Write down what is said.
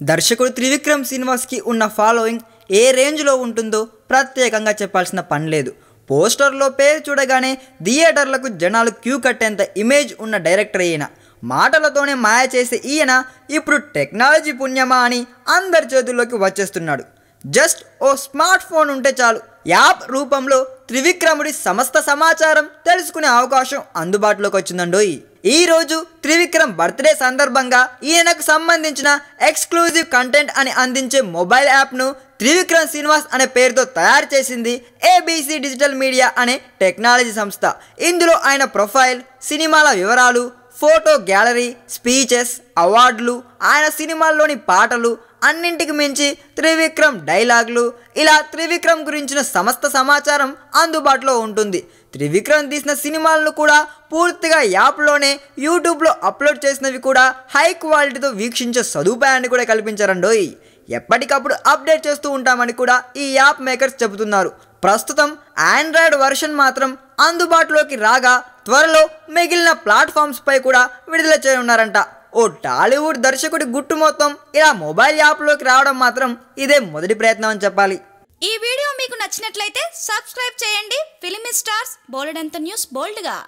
దర్శకుడు త్రివిక్రమ్ శ్రీనివాస్కి ఉన్న ఫాలోయింగ్ ఏ రేంజ్లో ఉంటుందో ప్రత్యేకంగా చెప్పాల్సిన పని లేదు. పోస్టర్లో పేరు చూడగానే థియేటర్లకు జనాలు క్యూ కట్టేంత ఇమేజ్ ఉన్న డైరెక్టర్ ఈయన. మాటలతోనే మాయ చేసే ఈయన ఇప్పుడు టెక్నాలజీ పుణ్యమా అని అందరి చేతుల్లోకి వచ్చేస్తున్నాడు. జస్ట్ ఓ స్మార్ట్ ఫోన్ ఉంటే చాలు. యాప్ రూపంలో త్రివిక్రముడి సమస్త సమాచారం తెలుసుకునే అవకాశం అందుబాటులోకి వచ్చిందండోయ్. ఈ రోజు త్రివిక్రమ్ బర్త్డే సందర్భంగా ఈయనకు సంబంధించిన ఎక్స్క్లూజివ్ కంటెంట్ అని అందించే మొబైల్ యాప్ను త్రివిక్రమ్ శ్రీనివాస్ అనే పేరుతో తయారు చేసింది ఏబీసీ డిజిటల్ మీడియా అనే టెక్నాలజీ సంస్థ. ఇందులో ఆయన ప్రొఫైల్ సినిమాల వివరాలు ఫోటో గ్యాలరీ స్పీచెస్ అవార్డులు ఆయన సినిమాల్లోని పాటలు అన్నింటికి మించి త్రివిక్రమ్ డైలాగ్లు ఇలా త్రివిక్రమ్ గురించిన సమస్త సమాచారం అందుబాటులో ఉంటుంది. త్రివిక్రమ్ తీసిన సినిమాలను కూడా పూర్తిగా యాప్లోనే యూట్యూబ్లో అప్లోడ్ చేసినవి కూడా హై క్వాలిటీతో వీక్షించే సదుపాయాన్ని కూడా కల్పించారండోయ్. ఎప్పటికప్పుడు అప్డేట్ చేస్తూ ఉంటామని కూడా ఈ యాప్ మేకర్స్ చెబుతున్నారు. ప్రస్తుతం ఆండ్రాయిడ్ వర్షన్ మాత్రం అందుబాటులోకి రాగా త్వరలో మిగిలిన ప్లాట్ఫామ్స్పై కూడా విడుదల చేయనున్నారంట. ఓ టాలీవుడ్ దర్శకుడి గుట్టు మొత్తం ఇలా మొబైల్ యాప్లోకి రావడం మాత్రం ఇదే మొదటి ప్రయత్నం అని చెప్పాలి. ఈ వీడియో మీకు నచ్చినట్లయితే సబ్స్క్రైబ్ చేయండి. ఫిలిం స్టార్స్ బోలెడంత న్యూస్ బోల్డ్గా.